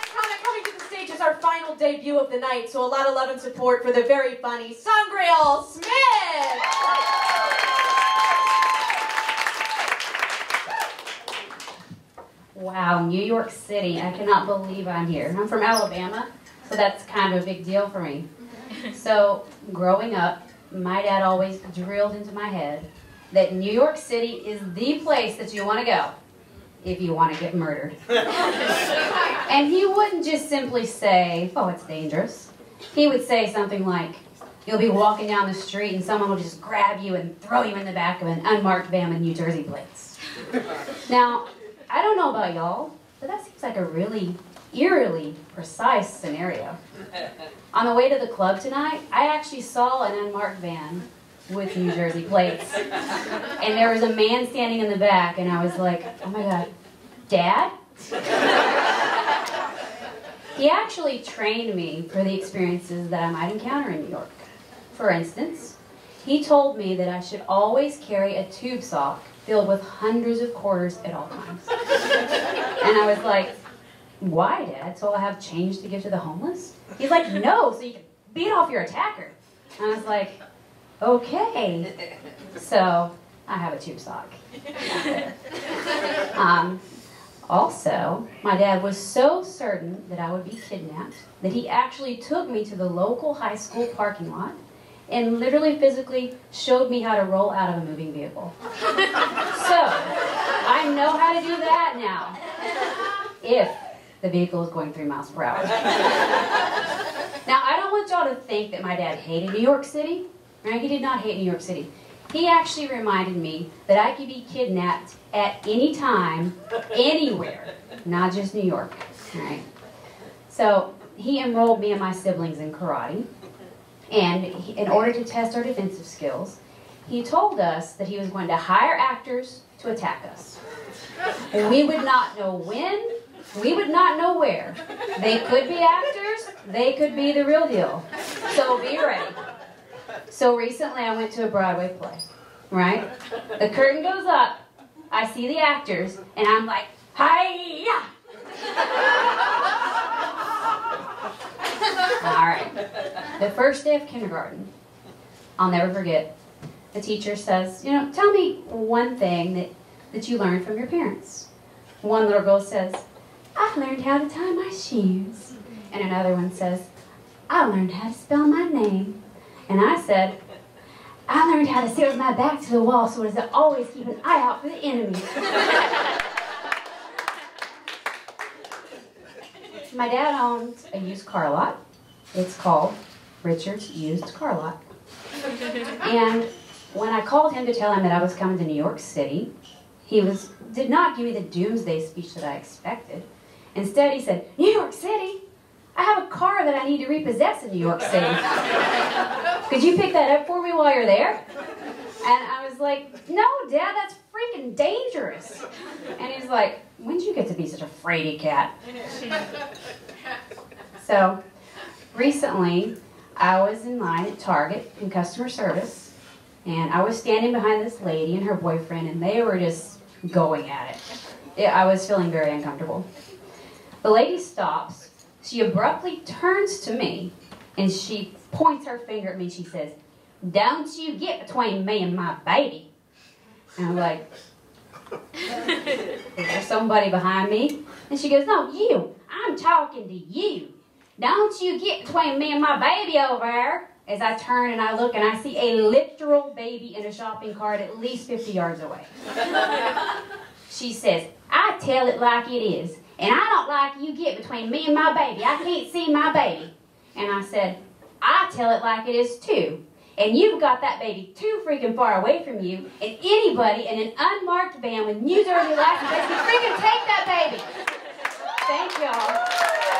next comic coming to the stage is our final debut of the night, so a lot of love and support for the very funny Sangreal Smith! Wow, New York City. I cannot believe I'm here. I'm from Alabama, so that's kind of a big deal for me. Mm-hmm. So, growing up, my dad always drilled into my head that New York City is the place that you want to go if you want to get murdered. and he wouldn't just simply say, oh, it's dangerous. He would say something like, you'll be walking down the street and someone will just grab you and throw you in the back of an unmarked van with New Jersey plates. now, I don't know about y'all, but that seems like a really eerily precise scenario. On the way to the club tonight, I actually saw an unmarked van with New Jersey plates. And there was a man standing in the back, and I was like, oh my god, Dad? he actually trained me for the experiences that I might encounter in New York. For instance, he told me that I should always carry a tube sock filled with hundreds of quarters at all times. and I was like, why, Dad? So I have change to give to the homeless? He's like, no, so you can beat off your attacker. And I was like, okay. So I have a tube sock. um, also, my dad was so certain that I would be kidnapped that he actually took me to the local high school parking lot and literally physically showed me how to roll out of a moving vehicle. so, I know how to do that now. If the vehicle is going three miles per hour. now, I don't want y'all to think that my dad hated New York City. Right? He did not hate New York City. He actually reminded me that I could be kidnapped at any time, anywhere, not just New York. Right? So he enrolled me and my siblings in karate. And he, in order to test our defensive skills, he told us that he was going to hire actors to attack us. We would not know when, we would not know where. They could be actors, they could be the real deal. So be ready. So recently I went to a Broadway play, right? The curtain goes up, I see the actors, and I'm like, hi All right. The first day of kindergarten, I'll never forget. The teacher says, you know, tell me one thing that, that you learned from your parents. One little girl says, I learned how to tie my shoes. And another one says, I learned how to spell my name. And I said, I learned how to sit with my back to the wall so as to always keep an eye out for the enemy. my dad owns a used car lot. It's called Richard's Used Car Lot. and when I called him to tell him that I was coming to New York City, he was did not give me the doomsday speech that I expected. Instead, he said, New York City? I have a car that I need to repossess in New York City. Could you pick that up for me while you're there? And I was like, no, Dad, that's freaking dangerous. And he's like, when did you get to be such a fraidy cat? So, recently, I was in line at Target in customer service, and I was standing behind this lady and her boyfriend, and they were just going at it. I was feeling very uncomfortable. The lady stops. She abruptly turns to me and she points her finger at me. She says, Don't you get between me and my baby. And I'm like, Is there somebody behind me? And she goes, No, you. I'm talking to you. Don't you get between me and my baby over there. As I turn and I look and I see a literal baby in a shopping cart at least 50 yards away. she says, I tell it like it is. And I don't like you get between me and my baby. I can't see my baby. And I said, I tell it like it is too. And you've got that baby too freaking far away from you. And anybody in an unmarked van with New Jersey license can freaking take that baby. Thank y'all.